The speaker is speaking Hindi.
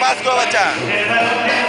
पास को बचा।